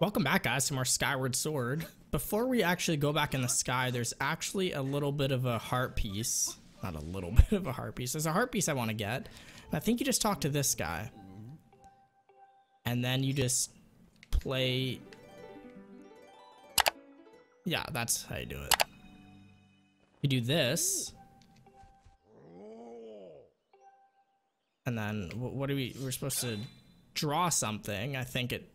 Welcome back, guys, to more Skyward Sword. Before we actually go back in the sky, there's actually a little bit of a heart piece. Not a little bit of a heart piece. There's a heart piece I want to get. And I think you just talk to this guy. And then you just play... Yeah, that's how you do it. You do this. And then, what are we... We're supposed to draw something. I think it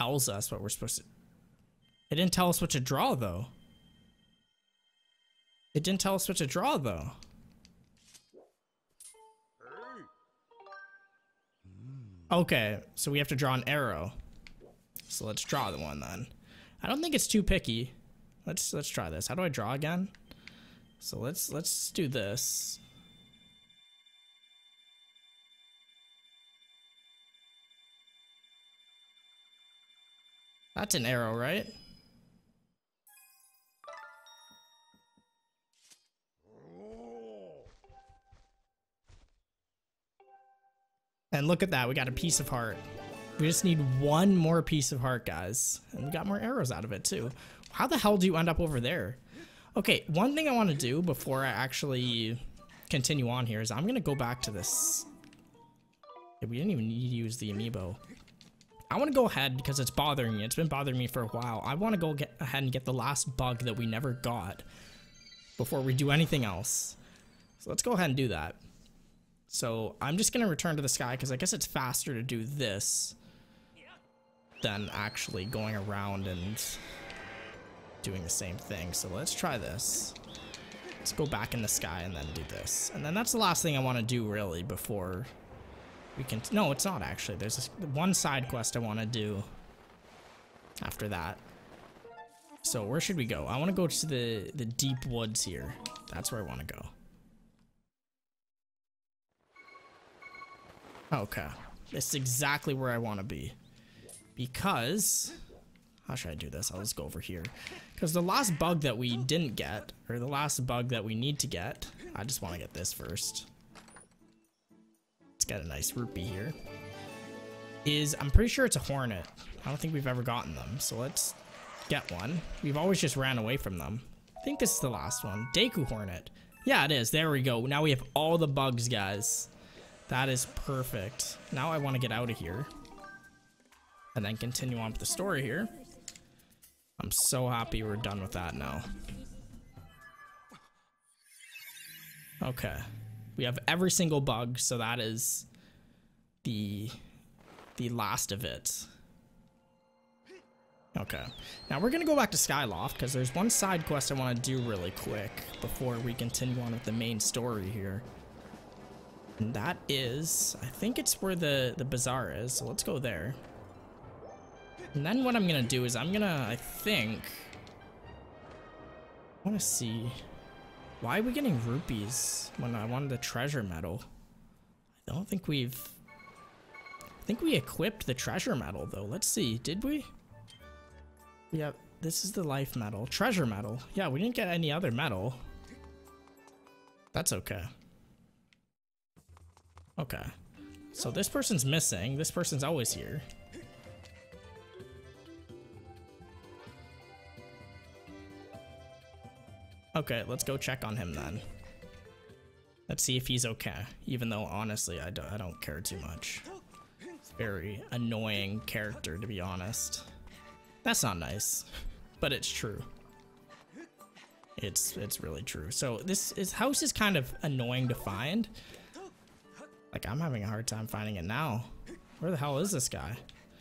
tells us what we're supposed to... It didn't tell us what to draw, though. It didn't tell us what to draw, though. Okay, so we have to draw an arrow. So let's draw the one then. I don't think it's too picky. Let's let's try this. How do I draw again? So let's let's do this. That's an arrow, right? And look at that, we got a piece of heart. We just need one more piece of heart, guys. And we got more arrows out of it, too. How the hell do you end up over there? Okay, one thing I want to do before I actually continue on here is I'm going to go back to this. We didn't even need to use the amiibo. I want to go ahead because it's bothering me. It's been bothering me for a while. I want to go get ahead and get the last bug that we never got before we do anything else. So let's go ahead and do that. So I'm just going to return to the sky because I guess it's faster to do this than actually going around and doing the same thing. So let's try this. Let's go back in the sky and then do this. And then that's the last thing I want to do really before we can, no, it's not actually. There's one side quest I want to do after that. So where should we go? I want to go to the, the deep woods here. That's where I want to go. Okay. This is exactly where I want to be. Because... How should I do this? I'll just go over here. Because the last bug that we didn't get, or the last bug that we need to get, I just want to get this first got a nice rupee here, is I'm pretty sure it's a hornet. I don't think we've ever gotten them, so let's get one. We've always just ran away from them. I think this is the last one. Deku Hornet. Yeah, it is. There we go. Now we have all the bugs, guys. That is perfect. Now I want to get out of here. And then continue on with the story here. I'm so happy we're done with that now. Okay. We have every single bug, so that is the the last of it. Okay. Now we're gonna go back to Skyloft because there's one side quest I want to do really quick before we continue on with the main story here. And that is, I think it's where the, the bazaar is, so let's go there. And then what I'm gonna do is I'm gonna, I think, I wanna see, why are we getting rupees when I wanted the treasure medal? I don't think we've... I think we equipped the treasure medal though. Let's see, did we? Yep. this is the life medal. Treasure medal. Yeah, we didn't get any other medal. That's okay. Okay. So this person's missing. This person's always here. Okay, let's go check on him then. Let's see if he's okay, even though honestly I don't, I don't care too much. Very annoying character to be honest. That's not nice, but it's true. It's it's really true. So this is house is kind of annoying to find. Like I'm having a hard time finding it now. Where the hell is this guy?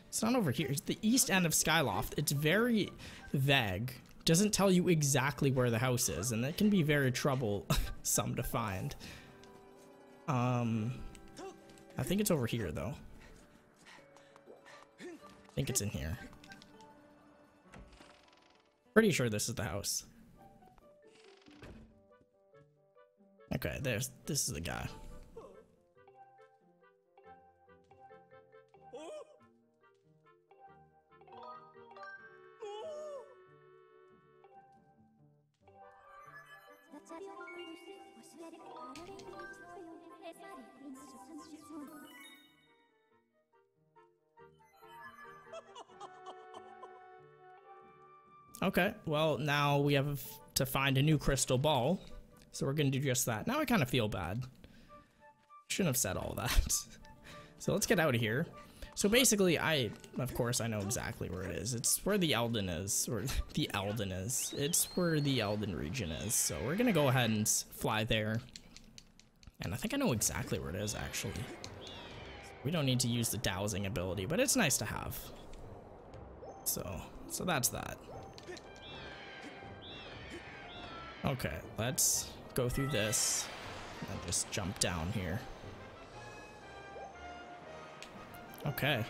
It's not over here. It's the east end of Skyloft. It's very vague doesn't tell you exactly where the house is, and that can be very troublesome to find. Um, I think it's over here, though. I think it's in here. Pretty sure this is the house. Okay, there's, this is the guy. Okay, well, now we have to find a new crystal ball. So we're gonna do just that. Now I kind of feel bad. Shouldn't have said all that. so let's get out of here. So basically, I, of course, I know exactly where it is. It's where the Eldin is, or the Eldin is. It's where the Eldin region is. So we're gonna go ahead and fly there. And I think I know exactly where it is, actually. We don't need to use the dowsing ability, but it's nice to have. So, so that's that. Okay, let's go through this and just jump down here. Okay.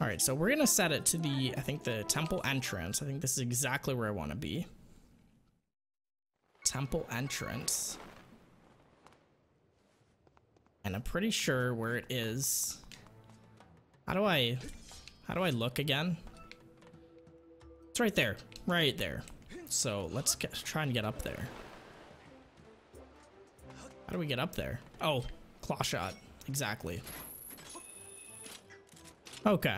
All right, so we're gonna set it to the, I think the temple entrance. I think this is exactly where I wanna be. Temple entrance. And I'm pretty sure where it is. How do I, how do I look again? It's right there, right there. So let's get, try and get up there. How do we get up there? Oh, claw shot. Exactly. Okay.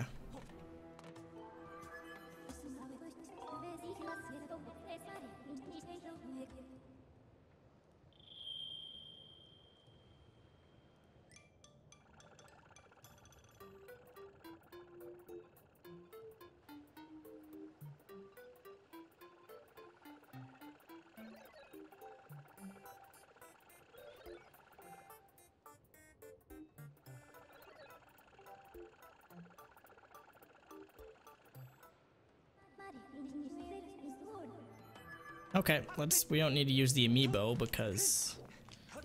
Okay, let's, we don't need to use the amiibo because,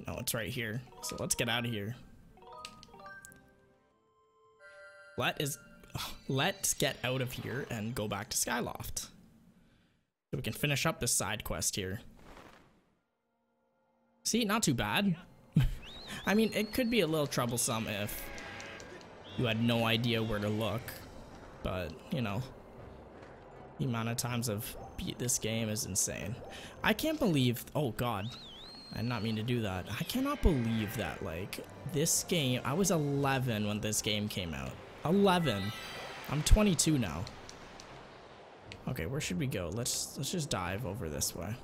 no, it's right here. So let's get out of here. Let is, let's get out of here and go back to Skyloft. So we can finish up this side quest here. See, not too bad. I mean, it could be a little troublesome if you had no idea where to look, but, you know, the amount of times I've beat this game is insane. I can't believe, oh god, I did not mean to do that. I cannot believe that, like, this game, I was 11 when this game came out. 11. I'm 22 now. Okay, where should we go? Let's let's just dive over this way.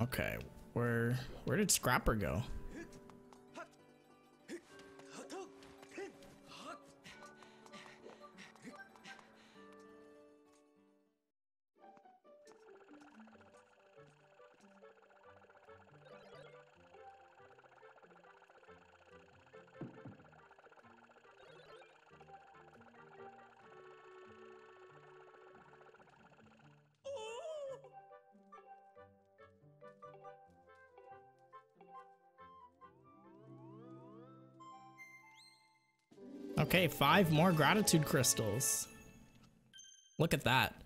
Okay, where where did Scrapper go? Okay, five more gratitude crystals. Look at that.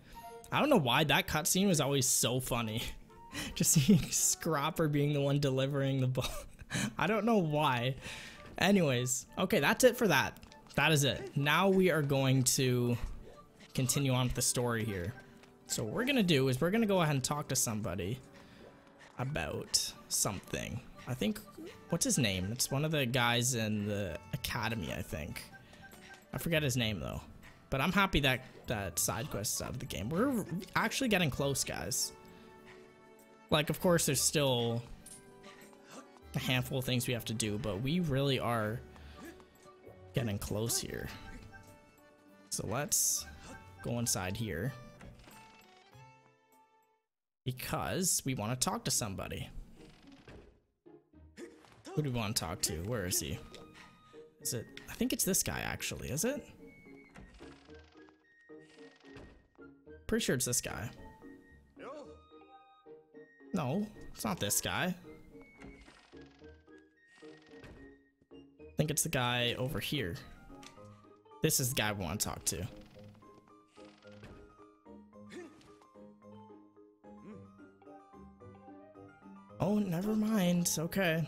I don't know why that cutscene was always so funny. Just seeing Scrapper being the one delivering the ball. I don't know why. Anyways, okay, that's it for that. That is it. Now we are going to continue on with the story here. So what we're gonna do is we're gonna go ahead and talk to somebody about something. I think, what's his name? It's one of the guys in the academy, I think. I forget his name though. But I'm happy that that side quest is out of the game. We're actually getting close, guys. Like, of course, there's still a handful of things we have to do, but we really are getting close here. So let's go inside here. Because we want to talk to somebody. Who do we want to talk to? Where is he? Is it? I think it's this guy actually, is it? Pretty sure it's this guy. No, it's not this guy. I think it's the guy over here. This is the guy we want to talk to. Oh, never mind. Okay.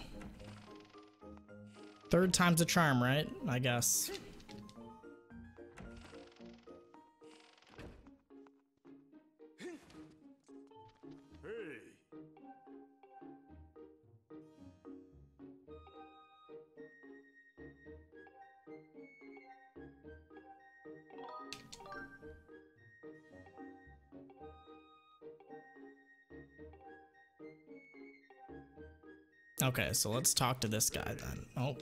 Third time's a charm, right? I guess. Okay, so let's talk to this guy then. Oh.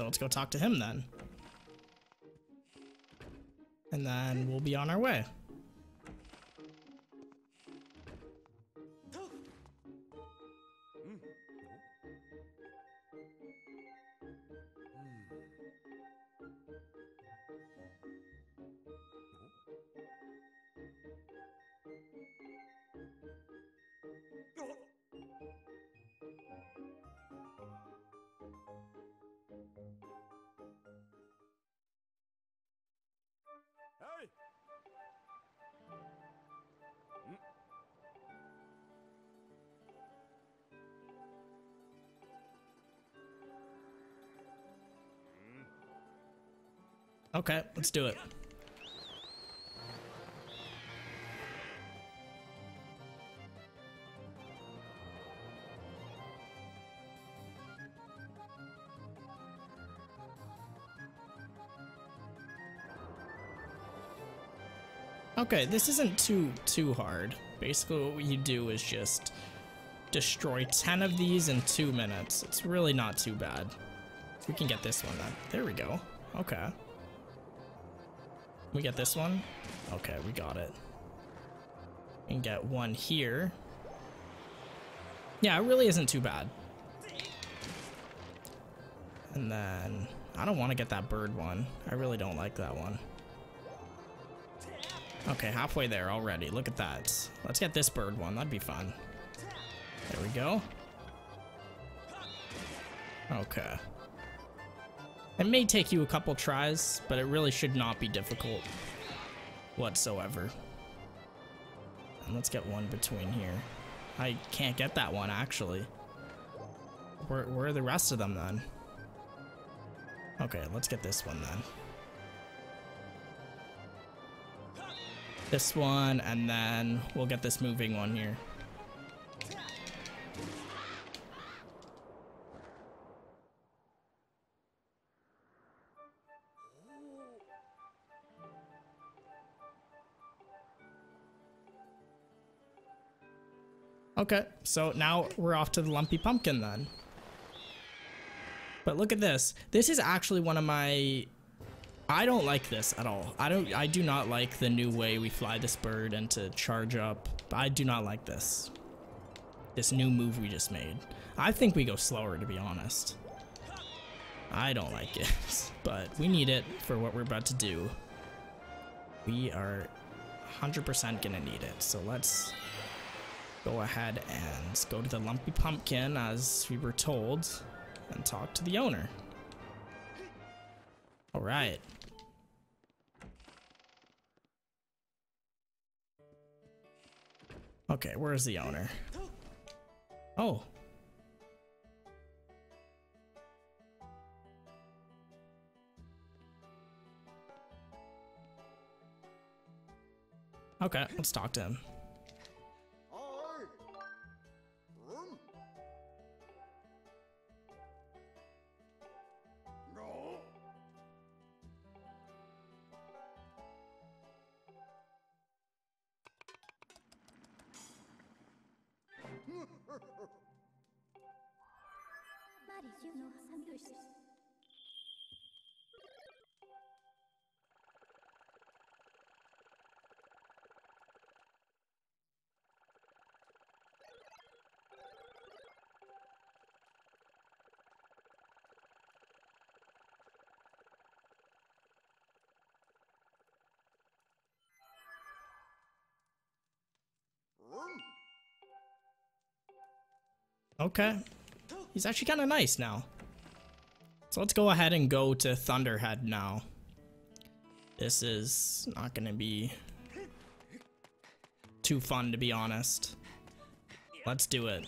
So let's go talk to him then. And then we'll be on our way. Okay, let's do it. Okay, this isn't too too hard. Basically what you do is just destroy 10 of these in 2 minutes. It's really not too bad. We can get this one then. There we go. Okay. We get this one? Okay, we got it. We can get one here. Yeah, it really isn't too bad. And then, I don't want to get that bird one. I really don't like that one. Okay, halfway there already. Look at that. Let's get this bird one. That'd be fun. There we go. Okay. It may take you a couple tries, but it really should not be difficult whatsoever. And let's get one between here. I can't get that one, actually. Where, where are the rest of them, then? Okay, let's get this one, then. This one, and then we'll get this moving one here. Okay, so now we're off to the Lumpy Pumpkin then. But look at this. This is actually one of my... I don't like this at all. I don't. I do not like the new way we fly this bird and to charge up. I do not like this. This new move we just made. I think we go slower, to be honest. I don't like it, but we need it for what we're about to do. We are 100% gonna need it, so let's go ahead and go to the Lumpy Pumpkin as we were told and talk to the owner. All right. Okay, where's the owner? Oh. Okay, let's talk to him. Okay. He's actually kind of nice now. So let's go ahead and go to Thunderhead now. This is not going to be too fun, to be honest. Let's do it.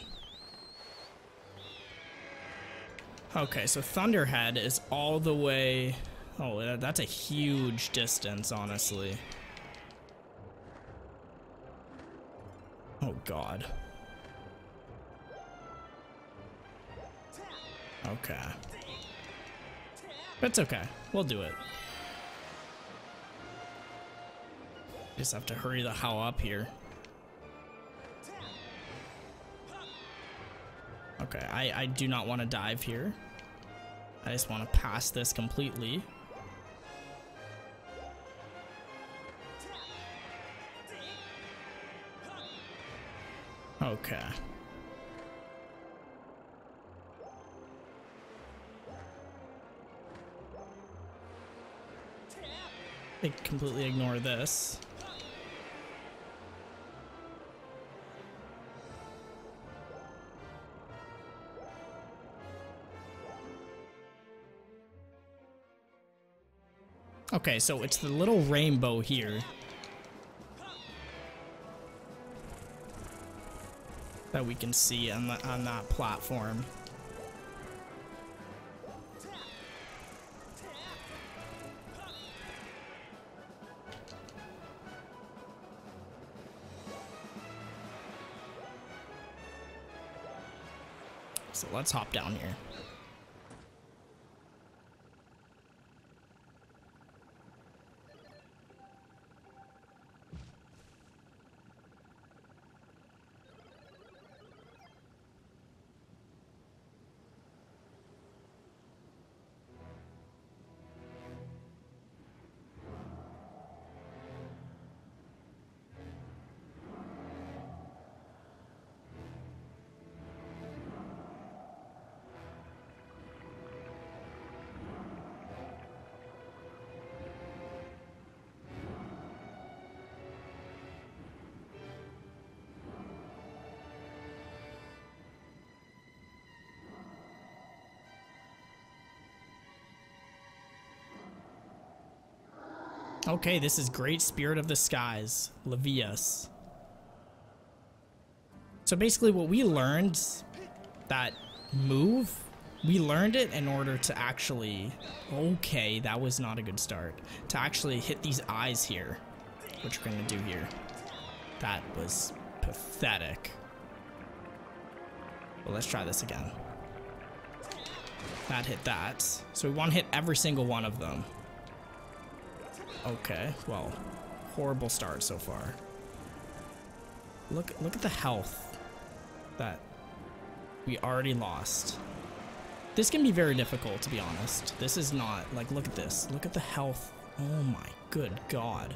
Okay, so Thunderhead is all the way... Oh, that's a huge distance, honestly. Oh god. Okay. That's okay. We'll do it. Just have to hurry the hell up here. Okay, I, I do not want to dive here. I just want to pass this completely. Okay. They completely ignore this. Okay, so it's the little rainbow here. That we can see on, the, on that platform. So let's hop down here. Okay, this is Great Spirit of the Skies, Levias. So basically what we learned, that move, we learned it in order to actually, okay, that was not a good start, to actually hit these eyes here, which we're gonna do here. That was pathetic. Well, let's try this again. That hit that. So we want to hit every single one of them. Okay, well, horrible start so far. Look, look at the health that we already lost. This can be very difficult, to be honest. This is not, like, look at this. Look at the health. Oh my good god.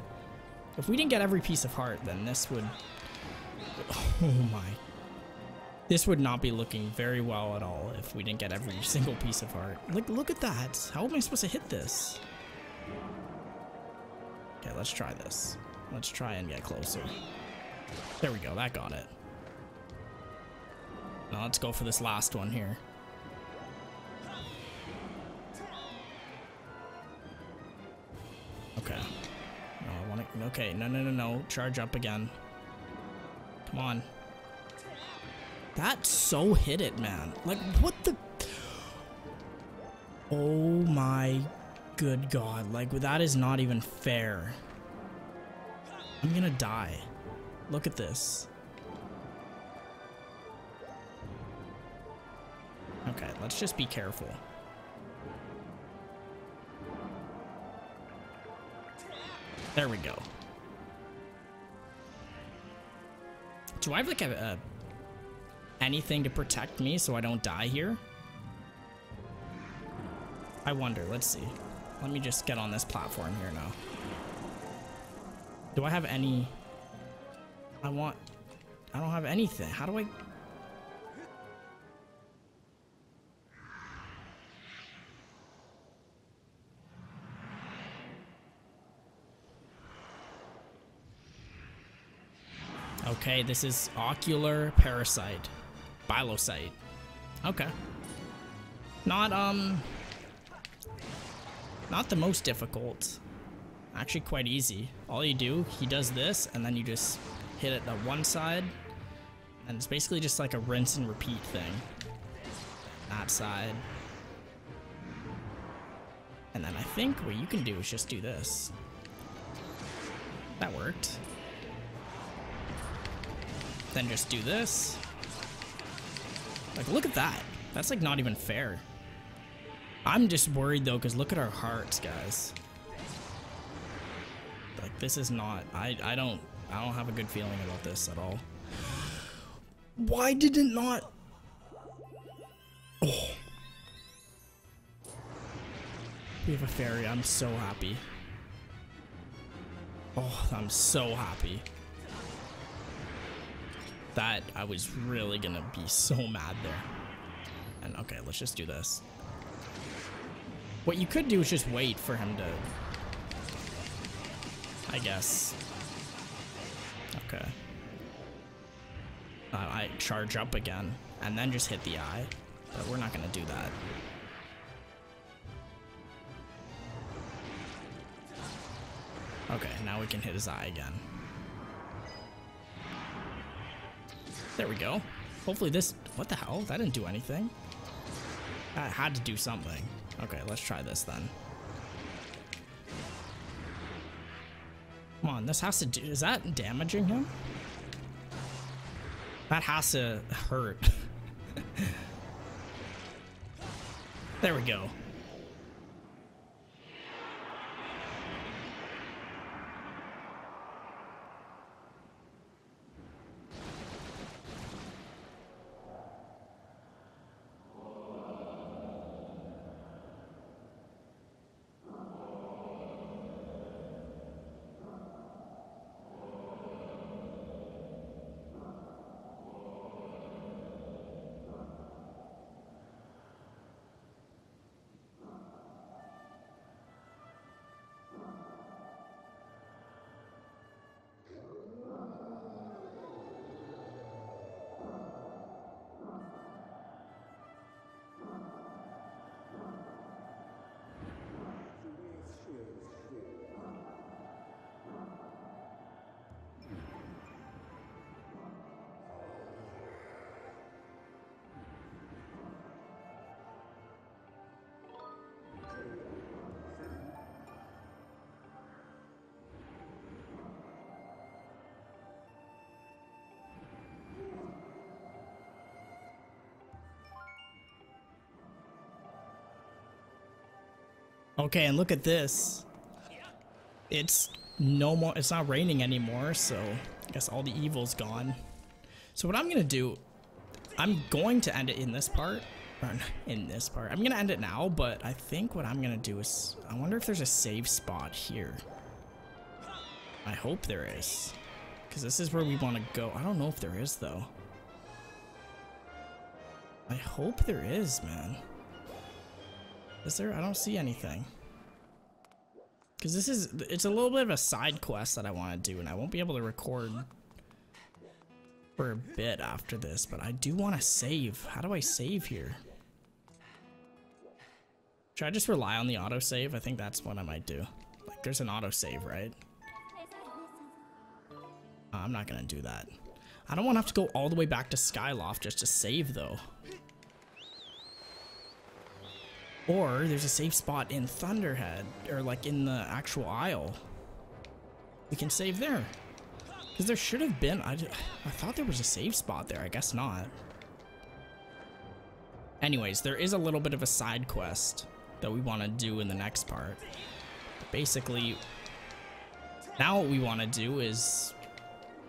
If we didn't get every piece of heart, then this would... Oh my. This would not be looking very well at all if we didn't get every single piece of heart. Look, look at that. How am I supposed to hit this? Okay, let's try this. Let's try and get closer. There we go, that got it. Now let's go for this last one here. Okay. No, I want to. Okay, no, no, no, no. Charge up again. Come on. That so hit it, man. Like, what the? Oh my good god. Like, that is not even fair. I'm gonna die. Look at this. Okay, let's just be careful. There we go. Do I have like a, a anything to protect me so I don't die here? I wonder. Let's see. Let me just get on this platform here now. Do I have any... I want... I don't have anything. How do I... Okay, this is ocular parasite. Bilocyte. Okay. Not, um... Not the most difficult. Actually quite easy. All you do, he does this, and then you just hit it on one side. And it's basically just like a rinse and repeat thing. That side. And then I think what you can do is just do this. That worked. Then just do this. Like, look at that. That's like not even fair. I'm just worried though, because look at our hearts, guys. Like, this is not, I, I don't, I don't have a good feeling about this at all. Why did it not? Oh. We have a fairy. I'm so happy. Oh, I'm so happy. That, I was really gonna be so mad there. And okay, let's just do this. What you could do is just wait for him to... I guess. Okay. Uh, I charge up again, and then just hit the eye. But we're not gonna do that. Okay, now we can hit his eye again. There we go. Hopefully this... What the hell? That didn't do anything. That had to do something. Okay, let's try this then. Come on, this has to do... Is that damaging him? That has to hurt. there we go. Okay, and look at this. It's no more, it's not raining anymore, so I guess all the evil's gone. So what I'm gonna do, I'm going to end it in this part, in this part. I'm gonna end it now, but I think what I'm gonna do is, I wonder if there's a save spot here. I hope there is, because this is where we want to go. I don't know if there is though. I hope there is, man. Is there? I don't see anything. Because this is, it's a little bit of a side quest that I want to do, and I won't be able to record for a bit after this, but I do want to save. How do I save here? Should I just rely on the autosave? I think that's what I might do. Like, there's an autosave, right? I'm not going to do that. I don't want to have to go all the way back to Skyloft just to save, though. Or there's a safe spot in Thunderhead, or like in the actual Isle. We can save there. Because there should have been, I, I thought there was a save spot there, I guess not. Anyways, there is a little bit of a side quest that we want to do in the next part. Basically, now what we want to do is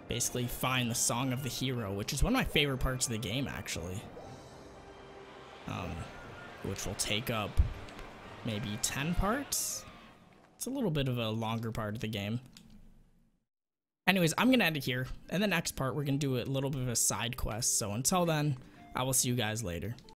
basically find the Song of the Hero, which is one of my favorite parts of the game, actually. Um, which will take up maybe 10 parts. It's a little bit of a longer part of the game. Anyways, I'm going to end it here. In the next part, we're going to do a little bit of a side quest. So until then, I will see you guys later.